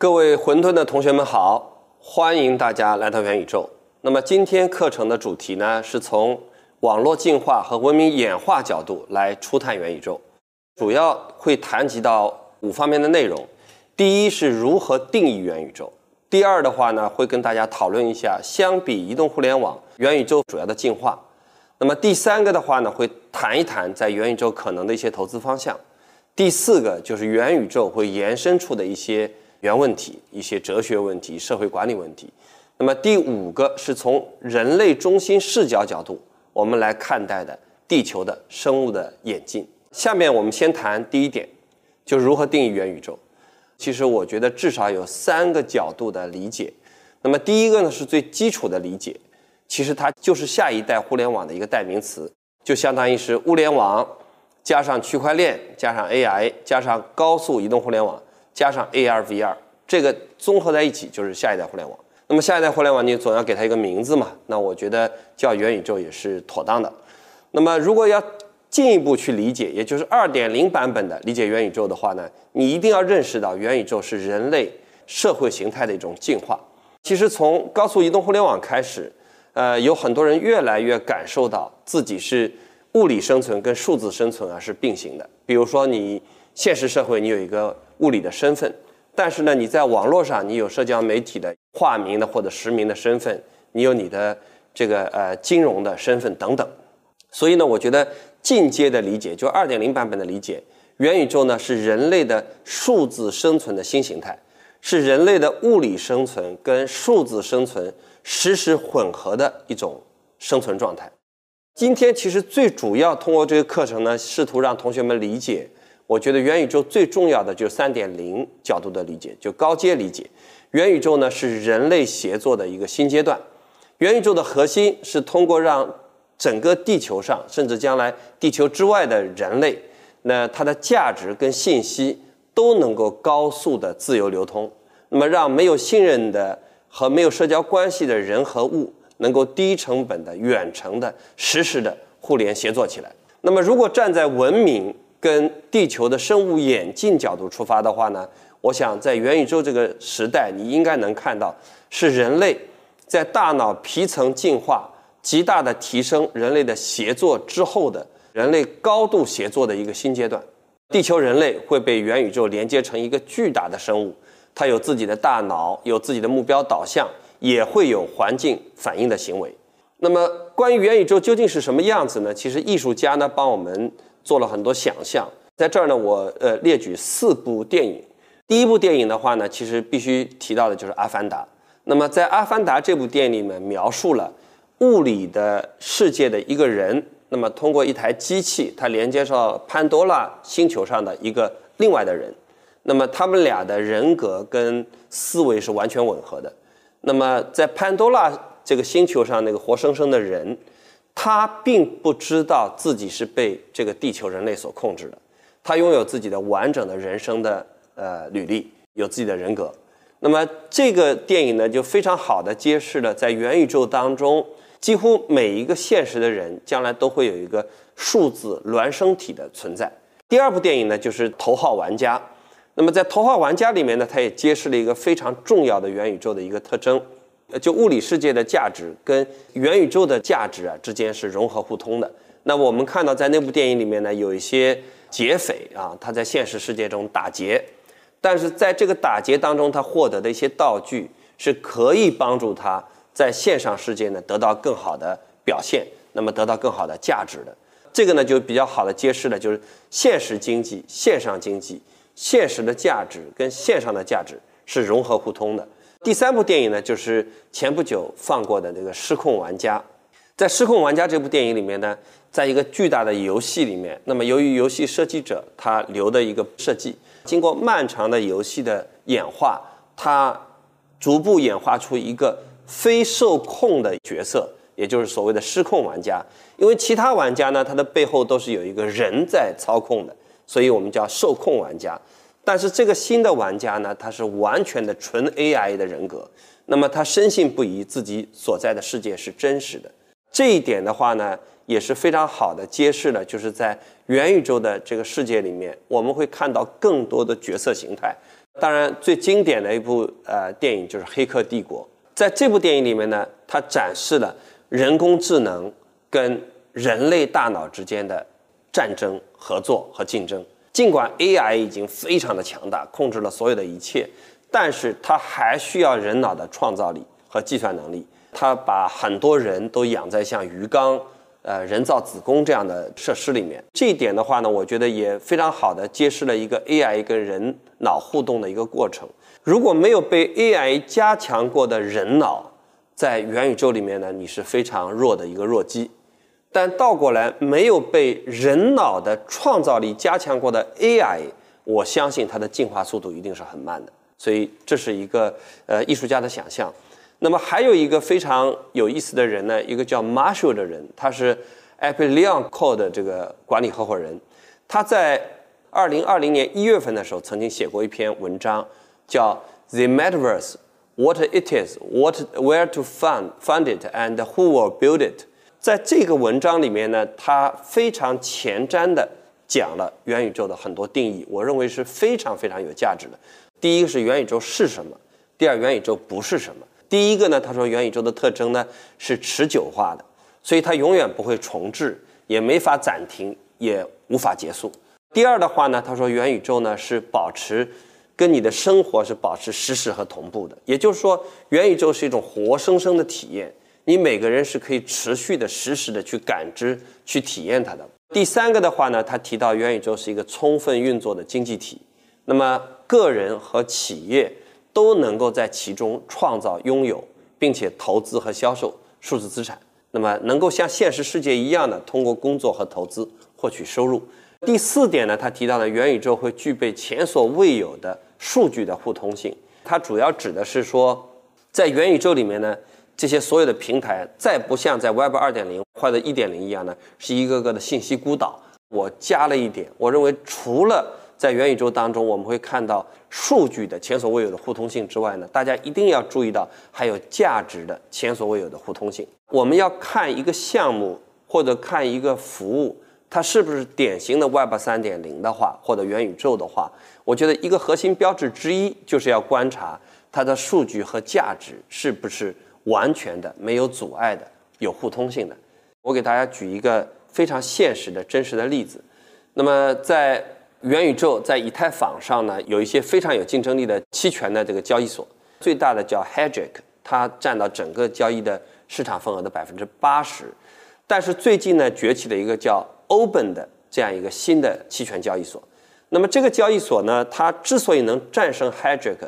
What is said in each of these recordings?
各位混沌的同学们好，欢迎大家来到元宇宙。那么今天课程的主题呢，是从网络进化和文明演化角度来初探元宇宙，主要会谈及到五方面的内容。第一是如何定义元宇宙，第二的话呢，会跟大家讨论一下相比移动互联网，元宇宙主要的进化。那么第三个的话呢，会谈一谈在元宇宙可能的一些投资方向。第四个就是元宇宙会延伸出的一些原问题、一些哲学问题、社会管理问题。那么第五个是从人类中心视角角度我们来看待的地球的生物的演进。下面我们先谈第一点，就是如何定义元宇宙。其实我觉得至少有三个角度的理解。那么第一个呢是最基础的理解，其实它就是下一代互联网的一个代名词，就相当于是物联网。加上区块链，加上 AI，加上高速移动互联网，加上 AR、VR，这个综合在一起就是下一代互联网。那么下一代互联网，你总要给它一个名字嘛？那我觉得叫元宇宙也是妥当的。那么如果要进一步去理解，也就是二点零版本的理解元宇宙的话呢，你一定要认识到元宇宙是人类社会形态的一种进化。其实从高速移动互联网开始，呃，有很多人越来越感受到自己是。物理生存跟数字生存啊是并行的。比如说，你现实社会你有一个物理的身份，但是呢，你在网络上你有社交媒体的化名的或者实名的身份，你有你的这个呃金融的身份等等。所以呢，我觉得进阶的理解，就二点零版本的理解，元宇宙呢是人类的数字生存的新形态，是人类的物理生存跟数字生存实时混合的一种生存状态。今天其实最主要通过这个课程呢，试图让同学们理解。我觉得元宇宙最重要的就是三点零角度的理解，就高阶理解。元宇宙呢是人类协作的一个新阶段。元宇宙的核心是通过让整个地球上，甚至将来地球之外的人类，那它的价值跟信息都能够高速的自由流通。那么让没有信任的和没有社交关系的人和物。能够低成本的、远程的、实时的互联协作起来。那么，如果站在文明跟地球的生物演进角度出发的话呢？我想，在元宇宙这个时代，你应该能看到，是人类在大脑皮层进化极大的提升人类的协作之后的人类高度协作的一个新阶段。地球人类会被元宇宙连接成一个巨大的生物，它有自己的大脑，有自己的目标导向。也会有环境反应的行为。那么，关于元宇宙究竟是什么样子呢？其实艺术家呢帮我们做了很多想象。在这儿呢，我呃列举四部电影。第一部电影的话呢，其实必须提到的就是《阿凡达》。那么在《阿凡达》这部电影里面，描述了物理的世界的一个人，那么通过一台机器，它连接上潘多拉星球上的一个另外的人。那么他们俩的人格跟思维是完全吻合的。那么，在潘多拉这个星球上，那个活生生的人，他并不知道自己是被这个地球人类所控制的。他拥有自己的完整的人生的呃履历，有自己的人格。那么，这个电影呢，就非常好的揭示了，在元宇宙当中，几乎每一个现实的人，将来都会有一个数字孪生体的存在。第二部电影呢，就是《头号玩家》。那么在《头号玩家》里面呢，它也揭示了一个非常重要的元宇宙的一个特征，就物理世界的价值跟元宇宙的价值啊之间是融合互通的。那我们看到在那部电影里面呢，有一些劫匪啊，他在现实世界中打劫，但是在这个打劫当中，他获得的一些道具是可以帮助他在线上世界呢得到更好的表现，那么得到更好的价值的。这个呢就比较好的揭示了，就是现实经济、线上经济。现实的价值跟线上的价值是融合互通的。第三部电影呢，就是前不久放过的那个《失控玩家》。在《失控玩家》这部电影里面呢，在一个巨大的游戏里面，那么由于游戏设计者他留的一个设计，经过漫长的游戏的演化，他逐步演化出一个非受控的角色，也就是所谓的失控玩家。因为其他玩家呢，他的背后都是有一个人在操控的。所以我们叫受控玩家，但是这个新的玩家呢，他是完全的纯 AI 的人格，那么他深信不疑自己所在的世界是真实的。这一点的话呢，也是非常好的揭示了，就是在元宇宙的这个世界里面，我们会看到更多的角色形态，当然，最经典的一部呃电影就是《黑客帝国》。在这部电影里面呢，它展示了人工智能跟人类大脑之间的战争、合作和竞争。尽管 AI 已经非常的强大，控制了所有的一切，但是它还需要人脑的创造力和计算能力。它把很多人都养在像鱼缸、呃人造子宫这样的设施里面。这一点的话呢，我觉得也非常好的揭示了一个 AI 跟人脑互动的一个过程。如果没有被 AI 加强过的人脑，在元宇宙里面呢，你是非常弱的一个弱鸡。但倒过来，没有被人脑的创造力加强过的 AI，我相信它的进化速度一定是很慢的。所以这是一个呃艺术家的想象。那么还有一个非常有意思的人呢，一个叫 Marshall 的人，他是 a p p l e o n Code 的这个管理合伙人。他在二零二零年一月份的时候，曾经写过一篇文章，叫《The Metaverse: What It Is, What Where to Fund Fund It, and Who Will Build It》。在这个文章里面呢，他非常前瞻的讲了元宇宙的很多定义，我认为是非常非常有价值的。第一个是元宇宙是什么，第二元宇宙不是什么。第一个呢，他说元宇宙的特征呢是持久化的，所以它永远不会重置，也没法暂停，也无法结束。第二的话呢，他说元宇宙呢是保持跟你的生活是保持实时和同步的，也就是说元宇宙是一种活生生的体验。你每个人是可以持续的、实时的去感知、去体验它的。第三个的话呢，他提到元宇宙是一个充分运作的经济体，那么个人和企业都能够在其中创造、拥有，并且投资和销售数字资产，那么能够像现实世界一样的通过工作和投资获取收入。第四点呢，他提到的元宇宙会具备前所未有的数据的互通性，它主要指的是说，在元宇宙里面呢。这些所有的平台再不像在 Web 二点零或者一点零一样呢，是一个个的信息孤岛。我加了一点，我认为除了在元宇宙当中我们会看到数据的前所未有的互通性之外呢，大家一定要注意到还有价值的前所未有的互通性。我们要看一个项目或者看一个服务，它是不是典型的 Web 三点零的话，或者元宇宙的话，我觉得一个核心标志之一就是要观察它的数据和价值是不是。完全的没有阻碍的有互通性的，我给大家举一个非常现实的真实的例子。那么在元宇宙在以太坊上呢，有一些非常有竞争力的期权的这个交易所，最大的叫 Hedrick，它占到整个交易的市场份额的百分之八十。但是最近呢，崛起了一个叫 Open 的这样一个新的期权交易所。那么这个交易所呢，它之所以能战胜 Hedrick，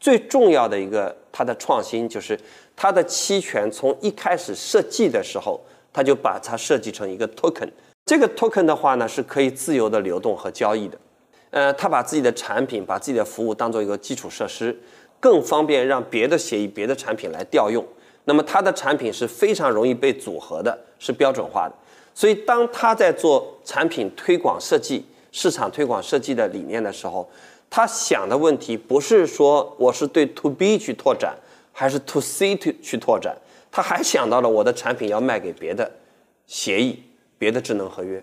最重要的一个它的创新就是。它的期权从一开始设计的时候，它就把它设计成一个 token。这个 token 的话呢，是可以自由的流动和交易的。呃，它把自己的产品、把自己的服务当做一个基础设施，更方便让别的协议、别的产品来调用。那么它的产品是非常容易被组合的，是标准化的。所以当他在做产品推广设计、市场推广设计的理念的时候，他想的问题不是说我是对 to B 去拓展。还是 to C 去去拓展，他还想到了我的产品要卖给别的协议、别的智能合约。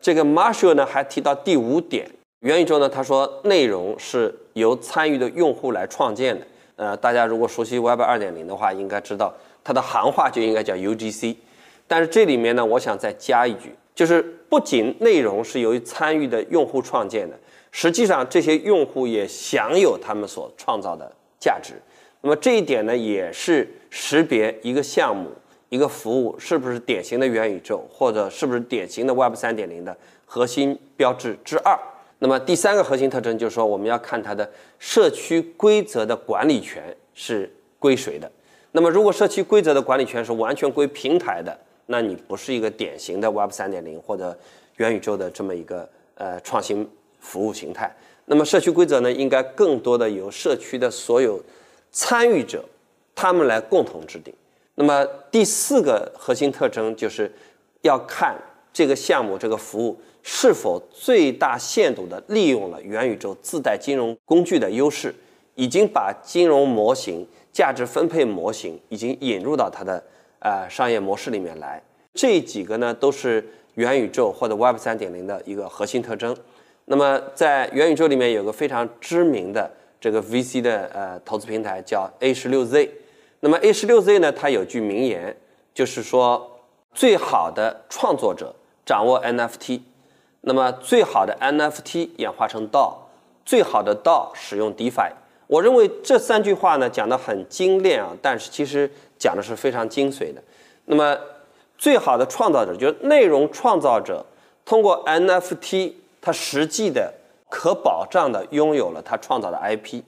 这个 Marshall 呢还提到第五点，元宇宙呢，他说内容是由参与的用户来创建的。呃，大家如果熟悉 Web 二点零的话，应该知道它的行话就应该叫 UGC。但是这里面呢，我想再加一句，就是不仅内容是由于参与的用户创建的，实际上这些用户也享有他们所创造的价值。那么这一点呢，也是识别一个项目、一个服务是不是典型的元宇宙，或者是不是典型的 Web 三点零的核心标志之二。那么第三个核心特征就是说，我们要看它的社区规则的管理权是归谁的。那么如果社区规则的管理权是完全归平台的，那你不是一个典型的 Web 三点零或者元宇宙的这么一个呃创新服务形态。那么社区规则呢，应该更多的由社区的所有。参与者，他们来共同制定。那么第四个核心特征就是，要看这个项目、这个服务是否最大限度地利用了元宇宙自带金融工具的优势，已经把金融模型、价值分配模型已经引入到它的呃商业模式里面来。这几个呢，都是元宇宙或者 Web 三点零的一个核心特征。那么在元宇宙里面有个非常知名的。这个 VC 的呃投资平台叫 A 十六 Z。那么 A 十六 Z 呢，它有句名言，就是说最好的创作者掌握 NFT，那么最好的 NFT 演化成 DAO，最好的 DAO 使用 DeFi。我认为这三句话呢讲得很精炼啊，但是其实讲的是非常精髓的。那么最好的创造者就是内容创造者，通过 NFT，他实际的可保障的拥有了他创造的 IP。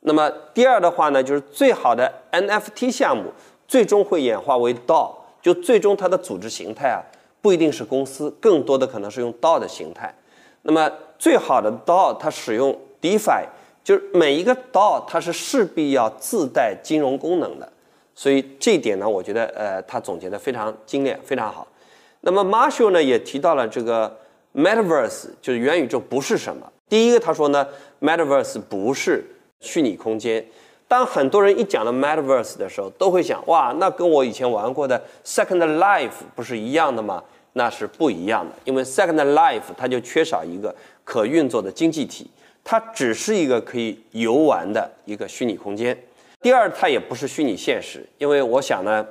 那么第二的话呢，就是最好的 NFT 项目最终会演化为 DAO，就最终它的组织形态啊不一定是公司，更多的可能是用 DAO 的形态。那么最好的 DAO 它使用 DeFi，就是每一个 DAO 它是势必要自带金融功能的。所以这一点呢，我觉得呃，他总结的非常精炼，非常好。那么 Marshall 呢也提到了这个 Metaverse，就是元宇宙不是什么。第一个他说呢，Metaverse 不是虚拟空间。当很多人一讲到 Metaverse 的时候，都会想哇，那跟我以前玩过的 Second Life 不是一样的吗？那是不一样的，因为 Second Life 它就缺少一个可运作的经济体，它只是一个可以游玩的一个虚拟空间。第二，它也不是虚拟现实，因为我想呢，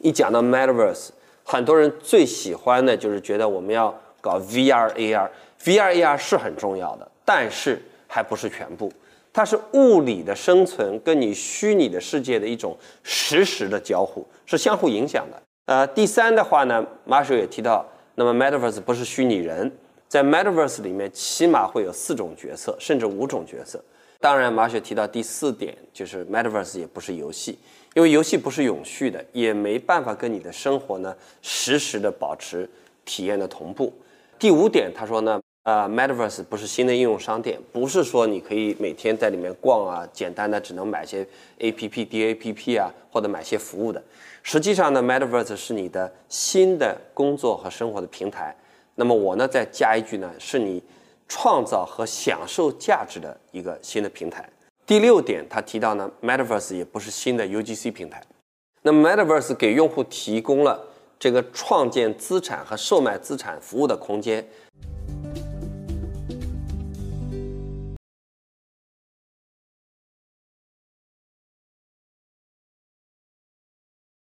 一讲到 Metaverse，很多人最喜欢的就是觉得我们要搞 VR AR，VR AR 是很重要的，但是还不是全部，它是物理的生存跟你虚拟的世界的一种实时的交互，是相互影响的。呃，第三的话呢马雪也提到，那么 Metaverse 不是虚拟人，在 Metaverse 里面起码会有四种角色，甚至五种角色。当然，马雪提到第四点，就是 Metaverse 也不是游戏，因为游戏不是永续的，也没办法跟你的生活呢实时的保持体验的同步。第五点，他说呢，呃，Metaverse 不是新的应用商店，不是说你可以每天在里面逛啊，简单的只能买些 APP、DAPP 啊，或者买些服务的。实际上呢，Metaverse 是你的新的工作和生活的平台。那么我呢，再加一句呢，是你。创造和享受价值的一个新的平台。第六点，他提到呢，Metaverse 也不是新的 UGC 平台。那么 Metaverse 给用户提供了这个创建资产和售卖资产服务的空间。